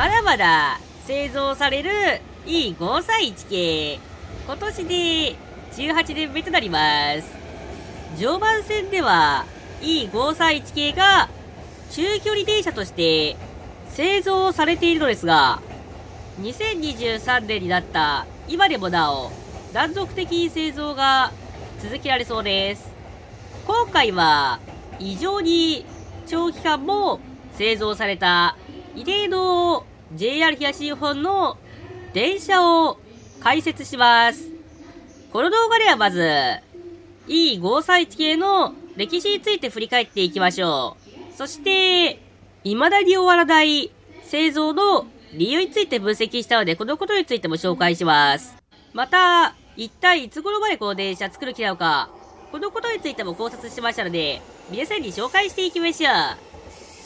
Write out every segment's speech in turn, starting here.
まだまだ製造される E531 系。今年で18年目となります。常磐線では E531 系が中距離電車として製造されているのですが、2023年になった今でもなお断続的に製造が続けられそうです。今回は異常に長期間も製造された異例の JR 東日本の電車を解説します。この動画ではまず E531 系の歴史について振り返っていきましょう。そして、未だに終わらない製造の理由について分析したので、このことについても紹介します。また、一体いつ頃までこの電車作る気なのか、このことについても考察しましたので、皆さんに紹介していきましょう。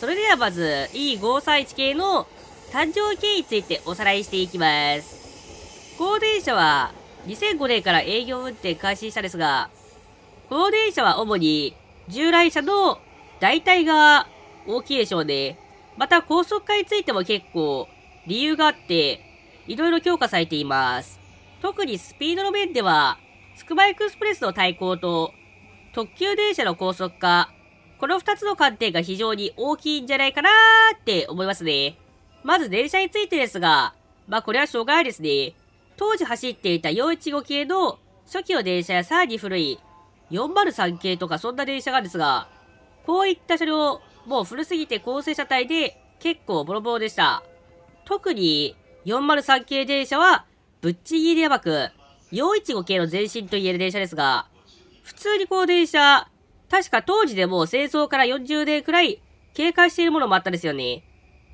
それではまず、E531 系の誕生経緯についておさらいしていきます。この電車は2005年から営業運転開始したですが、この電車は主に従来車の大体が大きいでしょうね。また高速化についても結構理由があって、いろいろ強化されています。特にスピードの面では、つくばエクスプレスの対抗と特急電車の高速化、この二つの観点が非常に大きいんじゃないかなーって思いますね。まず電車についてですが、まあこれはしょうがないですね。当時走っていた415系の初期の電車やさらに古い403系とかそんな電車がですが、こういった車両、もう古すぎて構成車体で結構ボロボロでした。特に403系電車はぶっちぎりでやばく、415系の前身と言える電車ですが、普通にこう電車、確か当時でもう製造から40年くらい経過しているものもあったですよね。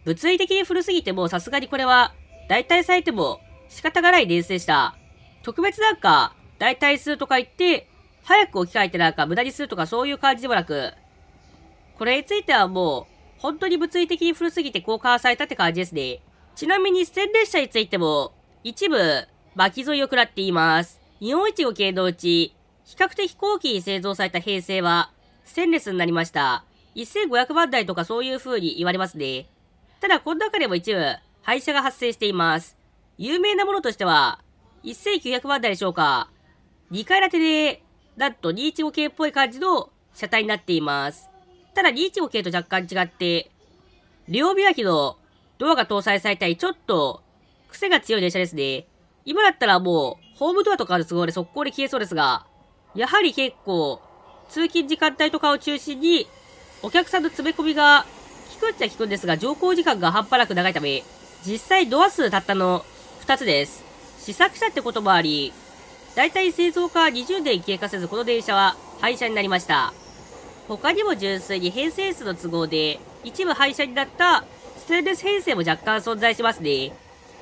物理的に古すぎてもさすがにこれは、代替されても仕方がないレースでした。特別なんか、代替するとか言って、早く置き換えてなんか無駄にするとかそういう感じでもなく、これについてはもう、本当に物理的に古すぎて交換されたって感じですね。ちなみに、ステン列車についても、一部、巻き添いを食らっています。415系のうち、比較的後期に製造された平成は、ステンレスになりました。1500万台とかそういう風に言われますね。ただ、この中でも一部、廃車が発生しています。有名なものとしては、1900万台でしょうか。2階建てで、なんと215系っぽい感じの車体になっています。ただ215系と若干違って、両開きのドアが搭載されたり、ちょっと癖が強い電車ですね。今だったらもう、ホームドアとかある都合で速攻で消えそうですが、やはり結構、通勤時間帯とかを中心に、お客さんの詰め込みがくっちゃ効くんですが、乗降時間が半端なく長いため、実際ドア数たったの2つです。試作車ってこともあり、だいたい製造から20年経過せずこの電車は廃車になりました。他にも純粋に編成数の都合で、一部廃車になったステンレス編成も若干存在しますね。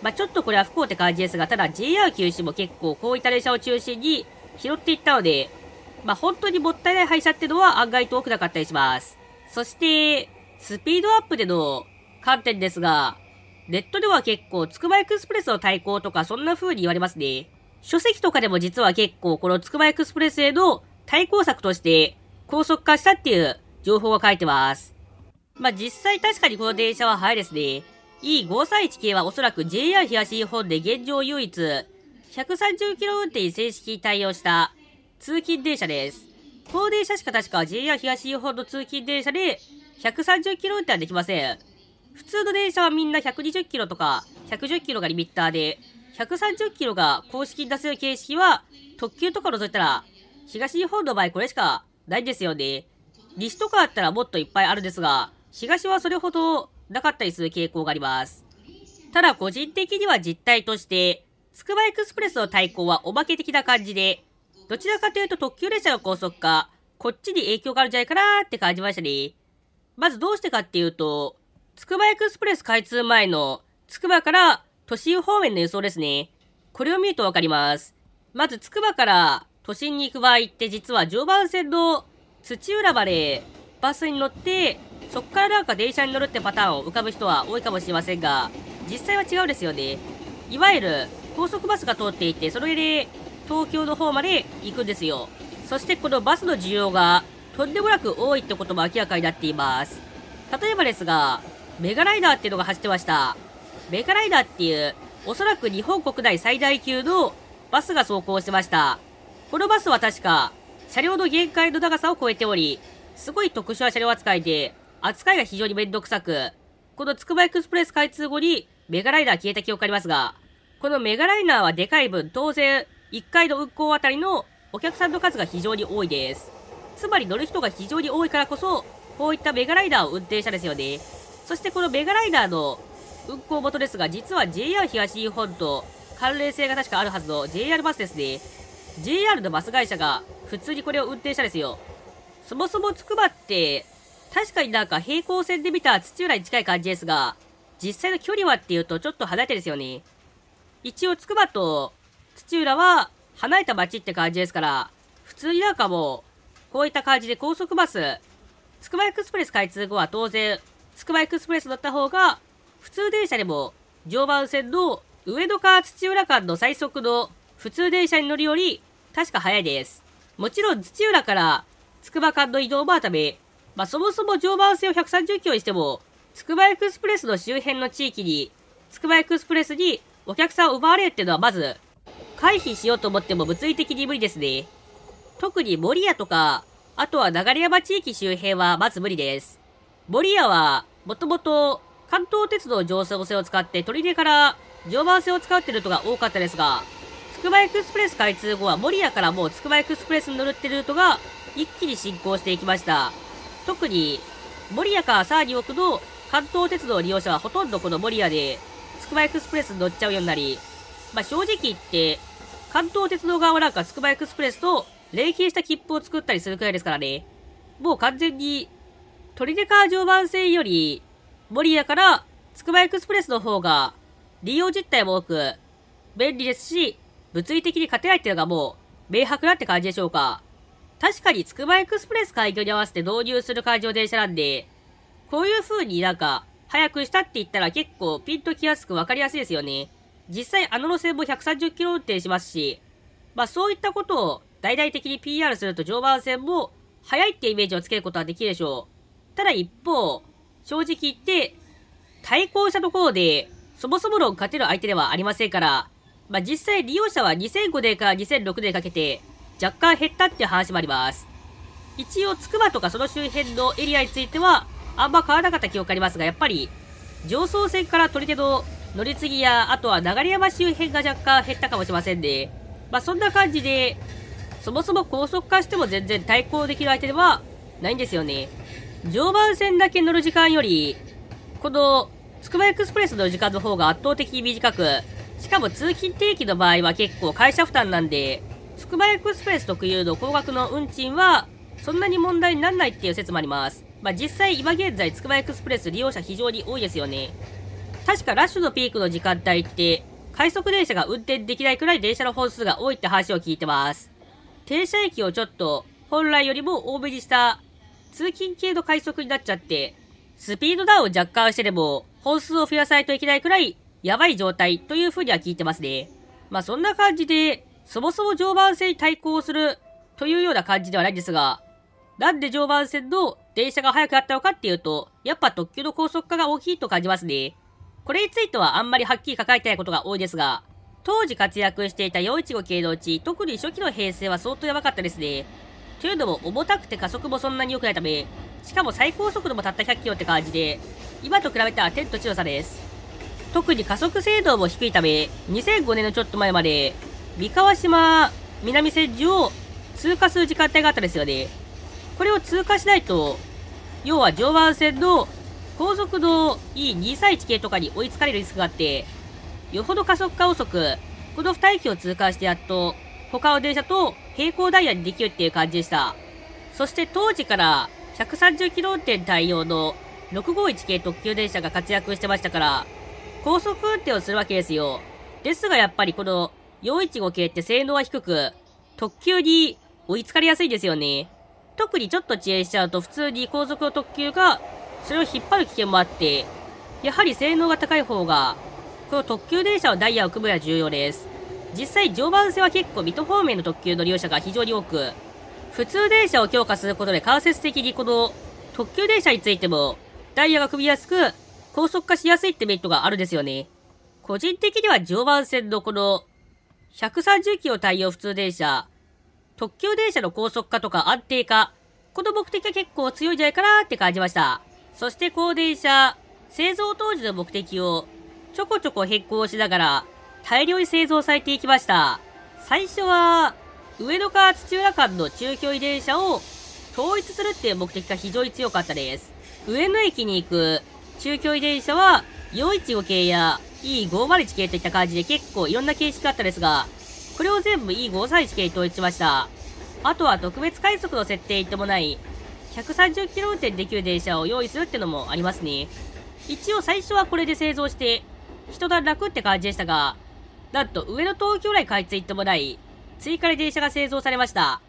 まあ、ちょっとこれは不幸って感じですが、ただ JR 九州も結構こういった電車を中心に拾っていったので、まあ、本当にもったいない廃車ってのは案外遠くなかったりします。そして、スピードアップでの観点ですが、ネットでは結構、つくばエクスプレスの対抗とかそんな風に言われますね。書籍とかでも実は結構このつくばエクスプレスへの対抗策として高速化したっていう情報が書いてます。まあ、実際確かにこの電車は速いですね。E531 系はおそらく JR 東日本で現状唯一130キロ運転に正式に対応した通勤電車です。この電車しか確か JR 東日本の通勤電車で130キロ運転はできません。普通の電車はみんな120キロとか110キロがリミッターで、130キロが公式に出せる形式は特急とか除いたら、東日本の場合これしかないんですよね。西とかあったらもっといっぱいあるんですが、東はそれほどなかったりする傾向があります。ただ個人的には実態として、つくばエクスプレスの対抗はおまけ的な感じで、どちらかというと特急列車の高速化、こっちに影響があるんじゃないかなーって感じましたね。まずどうしてかっていうと、つくばエクスプレス開通前のつくばから都心方面の輸送ですね。これを見るとわかります。まずつくばから都心に行く場合って実は常磐線の土浦までバスに乗って、そっからなんか電車に乗るってパターンを浮かぶ人は多いかもしれませんが、実際は違うですよね。いわゆる高速バスが通っていて、それで東京の方まで行くんですよ。そしてこのバスの需要がとんでもなく多いってことも明らかになっています。例えばですが、メガライダーっていうのが走ってました。メガライダーっていう、おそらく日本国内最大級のバスが走行してました。このバスは確か、車両の限界の長さを超えており、すごい特殊な車両扱いで、扱いが非常にめんどくさく、このつくばエクスプレス開通後にメガライナー消えた記憶ありますが、このメガライナーはでかい分、当然、1回の運行あたりのお客さんの数が非常に多いです。つまり乗る人が非常に多いからこそ、こういったメガライダーを運転したですよね。そしてこのメガライダーの運行元ですが、実は JR 東日本と関連性が確かあるはずの JR バスですね。JR のバス会社が普通にこれを運転したですよ。そもそもつくばって、確かになんか平行線で見た土浦に近い感じですが、実際の距離はっていうとちょっと離れてですよね。一応つくばと土浦は離れた街って感じですから、普通になんかもう、こういった感じで高速バス、つくばエクスプレス開通後は当然、つくばエクスプレス乗った方が、普通電車でも常磐線の上野川土浦間の最速の普通電車に乗るより確か早いです。もちろん土浦からつくば間の移動もあるため、まあそもそも常磐線を130キロにしても、つくばエクスプレスの周辺の地域に、つくばエクスプレスにお客さんを奪われるっていうのはまず、回避しようと思っても物理的に無理ですね。特に守谷とか、あとは流山地域周辺はまず無理です。守谷は、もともと関東鉄道常総線を使って取手から常磐線を使ってるルートが多かったですが、つくばエクスプレス開通後は守谷からもうつくばエクスプレスに乗るってルートが一気に進行していきました。特に、守谷からさらに奥の関東鉄道利用者はほとんどこの守谷で、つくばエクスプレスに乗っちゃうようになり、まあ、正直言って、関東鉄道側はなんかつくばエクスプレスと連携した切符を作ったりするくらいですからね。もう完全に、取手川常磐線より、守谷からつくばエクスプレスの方が、利用実態も多く、便利ですし、物理的に勝てないっていうのがもう、明白なって感じでしょうか。確かにつくばエクスプレス開業に合わせて導入する会場電車なんで、こういう風になんか、早くしたって言ったら結構ピンときやすくわかりやすいですよね。実際あの路線も130キロ運転しますし、まあそういったことを大々的に PR すると常磐線も速いってイメージをつけることはできるでしょう。ただ一方、正直言って、対抗したところで、そもそも論勝てる相手ではありませんから、まあ実際利用者は2005年から2006年かけて若干減ったっていう話もあります。一応、つくばとかその周辺のエリアについては、あんま変わらなかった記憶ありますが、やっぱり、上層線から取り手の乗り継ぎや、あとは流山周辺が若干減ったかもしれませんね。まあそんな感じで、そもそも高速化しても全然対抗できる相手ではないんですよね。常磐線だけ乗る時間より、この、つくばエクスプレスの時間の方が圧倒的に短く、しかも通勤定期の場合は結構会社負担なんで、つくばエクスプレス特有の高額の運賃は、そんなに問題にならないっていう説もあります。まあ、実際今現在つくばエクスプレス利用者非常に多いですよね。確かラッシュのピークの時間帯って、快速電車が運転できないくらい電車の本数が多いって話を聞いてます。停車駅をちょっと本来よりも多めにした通勤系の快速になっちゃって、スピードダウンを若干してでも本数を増やさないといけないくらいやばい状態という風には聞いてますね。まあそんな感じで、そもそも常磐線に対抗するというような感じではないんですが、なんで常磐線の電車が速くなったのかっていうと、やっぱ特急の高速化が大きいと感じますね。これについてはあんまりはっきり書かれてないことが多いですが、当時活躍していた415系のうち、特に初期の編成は相当やばかったですね。というのも重たくて加速もそんなに良くないため、しかも最高速度もたった100キロって感じで、今と比べたら天と地の差です。特に加速精度も低いため、2005年のちょっと前まで、三河島南千住を通過する時間帯があったんですよね。これを通過しないと、要は常磐線の高速度 E231 系とかに追いつかれるリスクがあって、よほど加速化遅く、この2駅を通過してやっと、他の電車と並行ダイヤにできるっていう感じでした。そして当時から130キロ運転対応の651系特急電車が活躍してましたから、高速運転をするわけですよ。ですがやっぱりこの415系って性能は低く、特急に追いつかれやすいですよね。特にちょっと遅延しちゃうと普通に後続の特急がそれを引っ張る危険もあって、やはり性能が高い方が、この特急電車のダイヤを組むのは重要です。実際常磐線は結構水戸方面の特急の利用者が非常に多く、普通電車を強化することで間接的にこの特急電車についてもダイヤが組みやすく高速化しやすいってメリットがあるんですよね。個人的には常磐線のこの130キロ対応普通電車、特急電車の高速化とか安定化、この目的が結構強いんじゃないかなって感じました。そして高電車、製造当時の目的をちょこちょこ変更しながら大量に製造されていきました。最初は、上野から土浦間の中距離電車を統一するっていう目的が非常に強かったです。上野駅に行く中距離電車は415系や E501 系といった感じで結構いろんな形式があったですが、これを全部 E531 系に統一しました。あとは特別快速の設定に伴い、130キロ運転できる電車を用意するってのもありますね。一応最初はこれで製造して、人が楽って感じでしたが、なんと上野東京来開通に伴い、追加で電車が製造されました。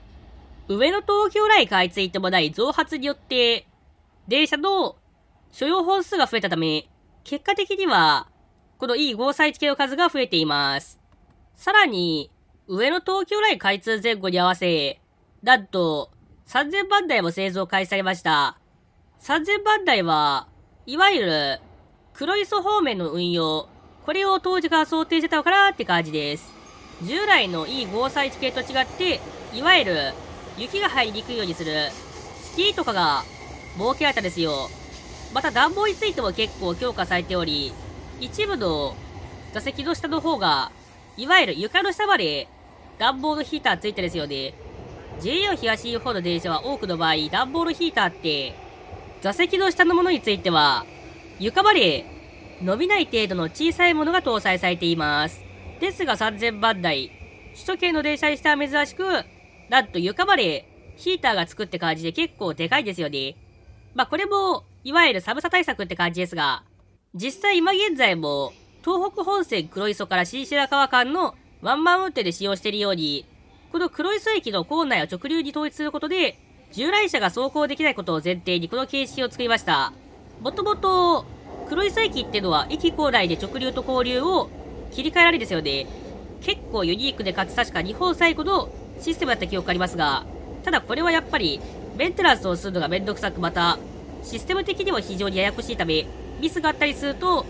上野東京来開通に伴い増発によって、電車の所要本数が増えたため、結果的には、この E531 系の数が増えています。さらに、上野東京ライン開通前後に合わせ、なんと、3000番台も製造開始されました。3000番台は、いわゆる、黒磯方面の運用、これを当時から想定してたのかなって感じです。従来の E531 系と違って、いわゆる、雪が入りにくいようにする、スキーとかが設けられたですよ。また暖房についても結構強化されており、一部の座席の下の方が、いわゆる床の下まで暖房のヒーターついてるですよね。JR 東日本の電車は多くの場合、暖房のヒーターって、座席の下のものについては、床まで伸びない程度の小さいものが搭載されています。ですが3000番台、首都圏の電車にしては珍しく、なんと床までヒーターがつくって感じで結構でかいですよね。まあこれも、いわゆる寒さ対策って感じですが、実際今現在も、東北本線黒磯から新白川間のワンマン運転で使用しているように、この黒磯駅の構内を直流に統一することで、従来車が走行できないことを前提にこの形式を作りました。もともと、黒磯駅っていうのは駅構内で直流と交流を切り替えられるんですよね。結構ユニークでかつ確か日本最古のシステムだった記憶ありますが、ただこれはやっぱりメンテナンスをするのがめんどくさくまた、システム的にも非常にややこしいため、ミスがあったりすると、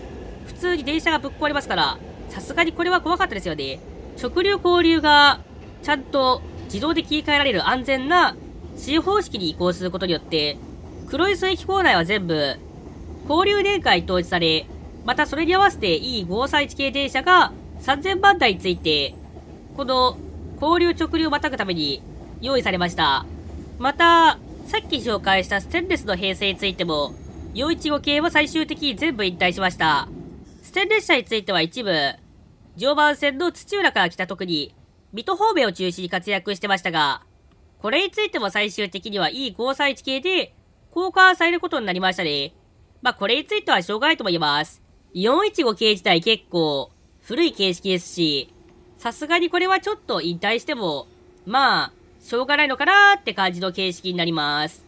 普通に電車がぶっ壊れますから、さすがにこれは怖かったですよね。直流交流が、ちゃんと自動で切り替えられる安全な C 方式に移行することによって、黒磯駅構内は全部、交流電化に統一され、またそれに合わせて E531 系電車が3000番台について、この交流直流をまたぐために用意されました。また、さっき紹介したステンレスの編成についても、415系は最終的に全部引退しました。ステンレス車については一部、常磐線の土浦から来た特に、水戸方面を中心に活躍してましたが、これについても最終的には E531 系で交換されることになりましたね。まあこれについてはしょうがないと思います。415系自体結構古い形式ですし、さすがにこれはちょっと引退しても、まあ、しょうがないのかなーって感じの形式になります。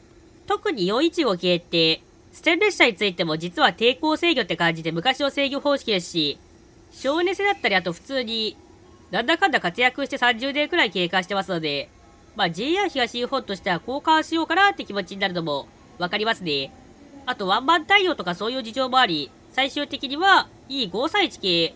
特に415系って、ステンレス車についても実は抵抗制御って感じで昔の制御方式ですし、省エネだったりあと普通に、なんだかんだ活躍して30年くらい経過してますので、まあ JR 東日本としては交換しようかなって気持ちになるのもわかりますね。あとワンマン対応とかそういう事情もあり、最終的には E531 系。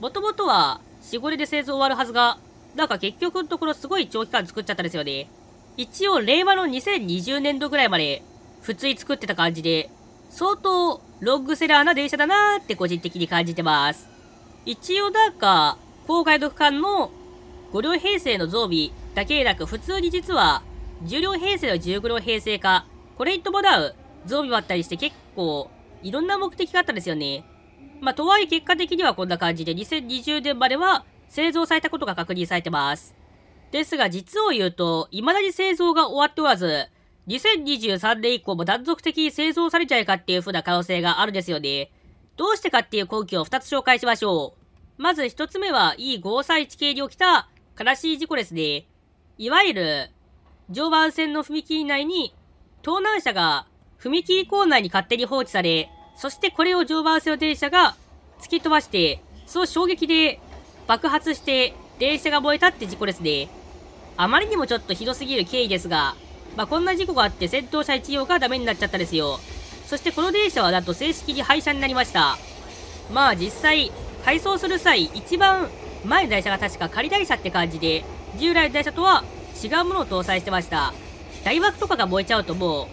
もともとは4、5年で製造終わるはずが、なんか結局のところすごい長期間作っちゃったんですよね。一応、令和の2020年度ぐらいまで、普通に作ってた感じで、相当、ロングセラーな電車だなーって個人的に感じてます。一応なんか、郊外の区間の5両編成の増備だけでなく、普通に実は、10両編成の15両編成化、これに伴う増備もあったりして結構、いろんな目的があったんですよね。まあ、とはいえ結果的にはこんな感じで2020年までは製造されたことが確認されてます。ですが実を言うと、未だに製造が終わっておらず、2023年以降も断続的に製造されちゃいかっていう風な可能性があるんですよね。どうしてかっていう根拠を2つ紹介しましょう。まず1つ目は E531 系に起きた悲しい事故ですね。いわゆる、常磐線の踏切内に、盗難車が踏切構内に勝手に放置され、そしてこれを常磐線の電車が突き飛ばして、その衝撃で爆発して電車が燃えたって事故ですね。あまりにもちょっとひどすぎる経緯ですが、まあ、こんな事故があって先頭車一応がダメになっちゃったですよ。そしてこの電車はなんと正式に廃車になりました。まあ実際、改装する際、一番前の台車が確か仮台車って感じで、従来の台車とは違うものを搭載してました。台枠とかが燃えちゃうともう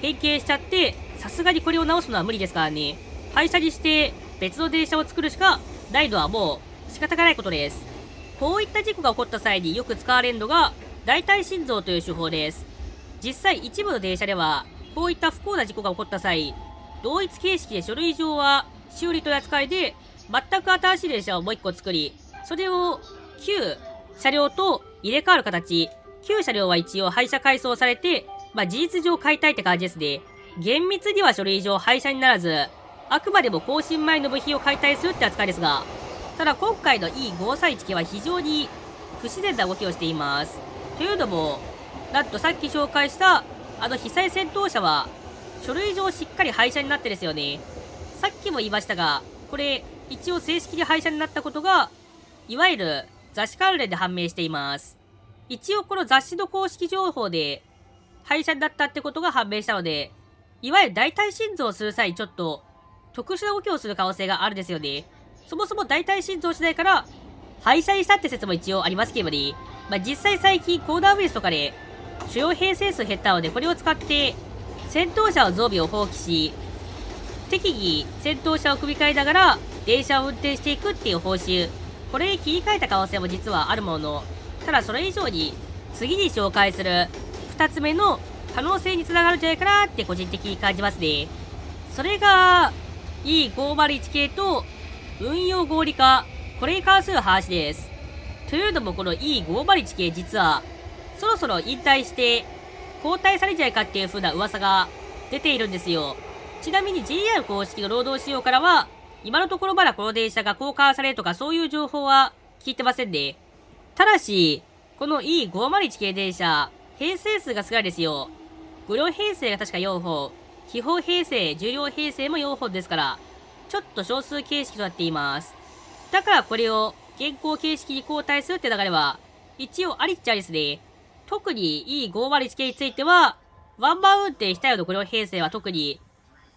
変形しちゃって、さすがにこれを直すのは無理ですからね。廃車にして別の電車を作るしかないのはもう仕方がないことです。こういった事故が起こった際によく使われるのが代替心臓という手法です。実際一部の電車ではこういった不幸な事故が起こった際、同一形式で書類上は修理と扱いで全く新しい電車をもう一個作り、それを旧車両と入れ替わる形、旧車両は一応廃車改装されて、まあ事実上解体って感じですね。厳密には書類上廃車にならず、あくまでも更新前の部品を解体するって扱いですが、ただ今回の E531 系は非常に不自然な動きをしています。というのも、なんとさっき紹介したあの被災戦闘車は書類上しっかり廃車になってですよね。さっきも言いましたが、これ一応正式に廃車になったことが、いわゆる雑誌関連で判明しています。一応この雑誌の公式情報で廃車になったってことが判明したので、いわゆる代替心臓をする際ちょっと特殊な動きをする可能性があるんですよね。そもそも代替心臓しないから、廃車にしたって説も一応ありますけれどもね。まあ、実際最近コーダーウイルスとかで主要編成数減ったので、これを使って戦闘車を増備を放棄し、適宜戦闘車を組み替えながら電車を運転していくっていう報酬。これに切り替えた可能性も実はあるものの、ただそれ以上に次に紹介する2つ目の可能性につながるんじゃないかなって個人的に感じますね。それが E501 系と運用合理化、これに関する話です。というのもこの E501 系実はそろそろ引退して交代されちゃいかっていう風な噂が出ているんですよ。ちなみに JR 公式の労働仕様からは、今のところまだこの電車が交換されるとかそういう情報は聞いてませんね。ただし、この E501 系電車、編成数が少ないですよ。5両編成が確か4本、気泡編成、重量編成も4本ですから、ちょっと少数形式となっています。だからこれを現行形式に交代するって流れは、一応ありっちゃありですね。特に E501 系については、ワンバー運転したような5両編成は特に、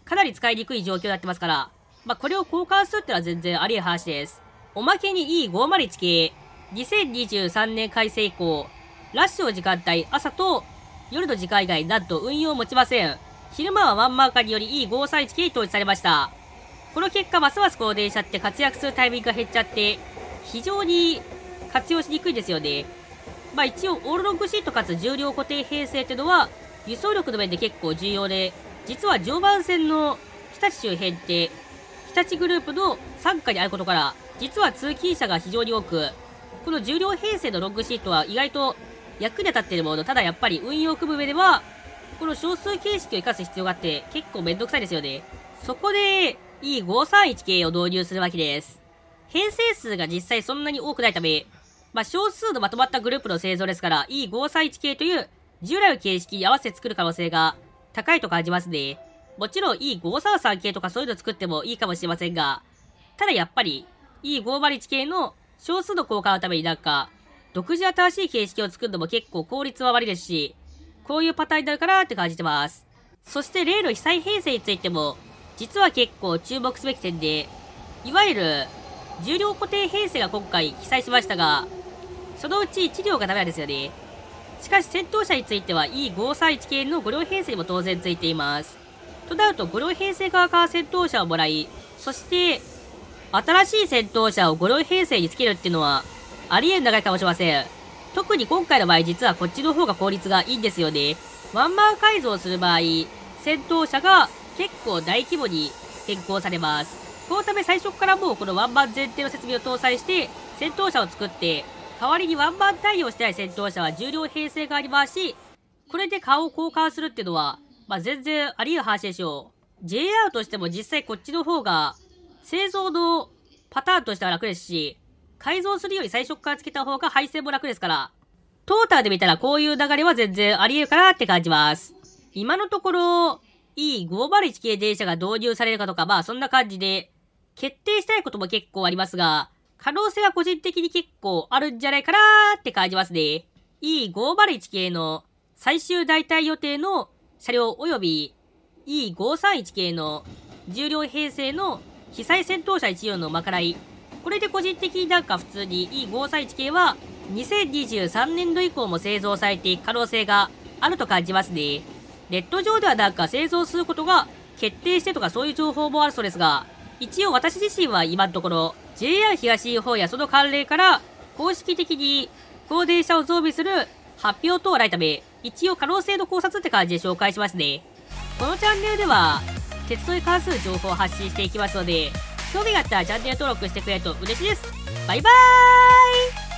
かなり使いにくい状況になってますから、まあ、これを交換するってのは全然あり得る話です。おまけに E501 系、2023年改正以降、ラッシュの時間帯、朝と夜の時間以外、なんと運用を持ちません。昼間はワンマーカーにより E531 系に統一されました。この結果、ますますこの電車って活躍するタイミングが減っちゃって、非常に活用しにくいですよね。まあ一応、オールロックシートかつ重量固定編成っていうのは、輸送力の面で結構重要で、実は常磐線の日立周辺って、日立グループの傘下にあることから、実は通勤者が非常に多く、この重量編成のロックシートは意外と役に立っているもの、ただやっぱり運用を組む上では、この少数形式を活かす必要があって結構めんどくさいですよね。そこで E531 系を導入するわけです。編成数が実際そんなに多くないため、まあ、少数のまとまったグループの製造ですから、E531 系という従来の形式に合わせて作る可能性が高いと感じますね。もちろん E533 系とかそういうの作ってもいいかもしれませんが、ただやっぱり E501 系の少数の効果のためになんか、独自新しい形式を作るのも結構効率は悪いですし、こういうパターンになるかなって感じてます。そして例の被災編成についても、実は結構注目すべき点で、いわゆる重量固定編成が今回記載しましたが、そのうち1両がダメなんですよね。しかし戦闘車については E531 系の5両編成も当然ついています。となると5両編成側から戦闘車をもらい、そして新しい戦闘車を5両編成につけるっていうのはありえん長いかもしれません。特に今回の場合実はこっちの方が効率がいいんですよね。ワンマン改造する場合、戦闘車が結構大規模に変更されます。このため最初からもうこのワンマン前提の設備を搭載して戦闘車を作って代わりにワンバン対応してない戦闘車は重量編成がありますし、これで顔を交換するっていうのは、まあ、全然あり得る話でしょう。JR としても実際こっちの方が、製造のパターンとしては楽ですし、改造するより最初からつけた方が配線も楽ですから、トータルで見たらこういう流れは全然あり得るかなって感じます。今のところ、E501 系電車が導入されるかとか、まあそんな感じで、決定したいことも結構ありますが、可能性は個人的に結構あるんじゃないかなーって感じますね。E501 系の最終代替予定の車両及び E531 系の重量編成の被災戦闘車1両のまかない、これで個人的になんか普通に E531 系は2023年度以降も製造されていく可能性があると感じますね。ネット上ではなんか製造することが決定してとかそういう情報もあるそうですが、一応私自身は今のところ JR 東日本やその関連から公式的に高電車を増備する発表等はないため、一応可能性の考察って感じで紹介しますね。このチャンネルでは、鉄道に関する情報を発信していきますので、興味があったらチャンネル登録してくれると嬉しいです。バイバーイ